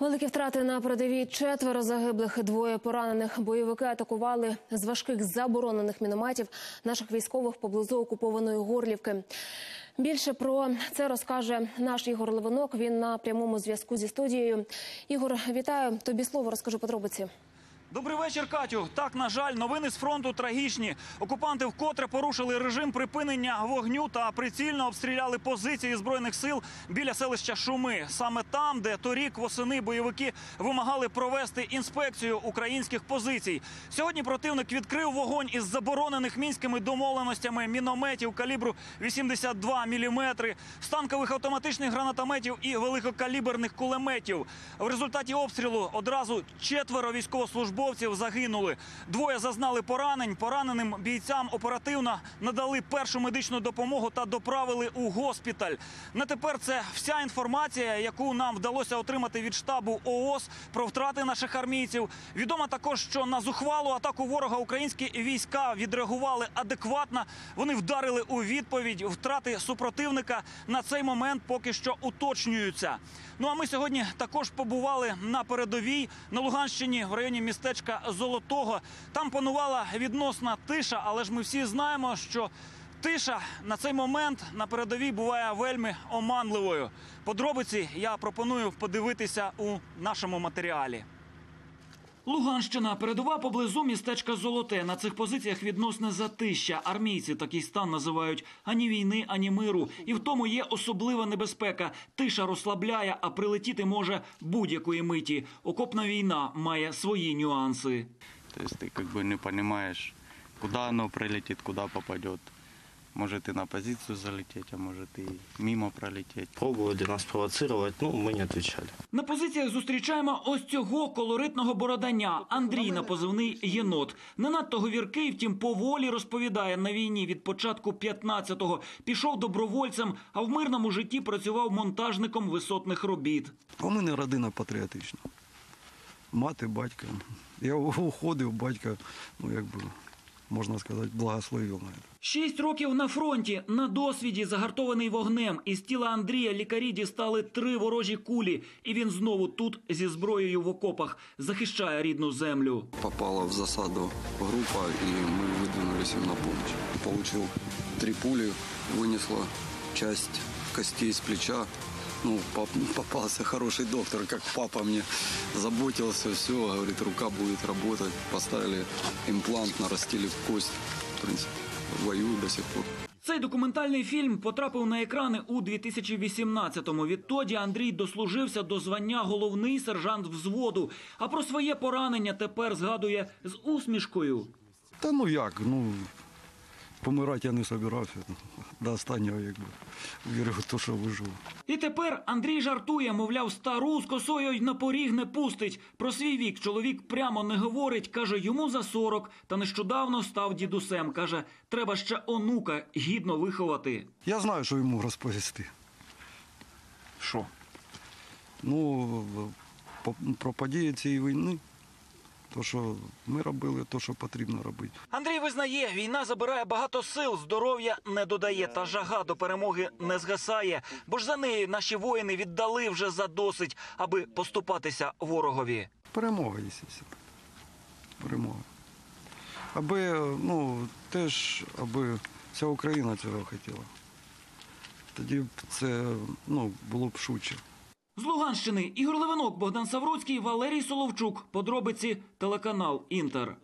Великі втрати на передовій четверо загиблих, двоє поранених. Бойовики атакували з важких заборонених мінометів наших військових поблизу окупованої Горлівки. Більше про це розкаже наш Ігор Левинок. Він на прямому зв'язку зі студією. Ігор, вітаю. Тобі слово розкажу подробиці. Добрий вечір, Катю. Так, на жаль, новини з фронту трагічні. Окупанти вкотре порушили режим припинення вогню та прицільно обстріляли позиції збройних сил біля селища Шуми. Саме там, де торік восени бойовики вимагали провести інспекцію українських позицій. Сьогодні противник відкрив вогонь із заборонених мінськими домовленостями мінометів калібру 82 мм, станкових автоматичних гранатометів і великокаліберних кулеметів. В результаті обстрілу одразу четверо військовослужбовців загинули. Двоє зазнали поранень. Пораненим бійцям оперативно надали першу медичну допомогу та доправили у госпіталь. На тепер це вся інформація, яку нам вдалося отримати від штабу ООС про втрати наших армійців. Відомо також, що на зухвалу атаку ворога українські війська відреагували адекватно. Вони вдарили у відповідь. Втрати супротивника на цей момент поки що уточнюються. Ну а ми сьогодні також побували на передовій на Луганщині в районі містечка Золотого. Там панувала відносна тиша, але ж ми всі знаємо, що тиша на цей момент на передовій буває вельми оманливою. Подробиці я пропоную подивитися у нашому матеріалі. Луганщина передова поблизу містечка Золоте. На цих позиціях відносне затища. Армійці такий стан називають ані війни, ані миру. І в тому є особлива небезпека. Тиша розслабляє, а прилетіти може будь-якої миті. Окопна війна має свої нюанси. То есть ты не понимаешь, куда оно прилетит, куда попадет. Может и на позицию залететь, а может и мимо пролететь. Пробовали нас провоцировать, ну, мы не отвечали. На позиціях зустрічаємо ось цього колоритного бородання. Андрій на позивний єнот. Не надто говіркий, втім, поволі розповідає на війні від початку 15-го. Пішов добровольцем, а в мирному житті працював монтажником висотних робіт. У мене родина патріотична. Мати, батько. Я уходив, батька, ну якби, можна сказати, благословив на це. Шість років на фронті на досвіді загартований вогнем. Із тіла Андрія лікарі дістали три ворожі кулі, і він знову тут зі зброєю в окопах захищає рідну землю. попала в засаду группа, и мы выдвинулись им на помощь. Получил три пули, вынесла часть костей с плеча. Ну, поп- попался хороший доктор, как папа мне заботился, все, говорит, рука будет работать. Поставили имплант, нарастили кость. В принципе, воюю до сих пор. Цей документальний фільм потрапив на екрани у 2018-му. Відтоді Андрій дослужився до звання головний сержант взводу. А про своє поранення тепер згадує з усмішкою. Та ну як, ну, помирати я не собирався. До останнього, якби, вірив в те, що виживу. І тепер Андрій жартує, мовляв, стару з косою й на поріг не пустить. Про свій вік чоловік прямо не говорить. каже, йому за 40, та нещодавно став дідусем. каже, треба ще онука гідно виховати. Я знаю, що йому розповісти. Що? Ну, про події цієї війни, то, що ми робили, то, що потрібно робити. Андрій визнає, війна забирає багато сил, здоров'я не додає, та жага до перемоги не згасає. Бо ж за неї наші воїни віддали вже задосить, аби поступатися ворогові. Перемога, звісно. Перемога. Аби, ну, теж, аби вся Україна цього хотіла. Тоді б це ну, було б швидше. З Луганщини Ігор Левинок, Богдан Савруцький, Валерій Соловчук. Подробиці телеканал Інтер.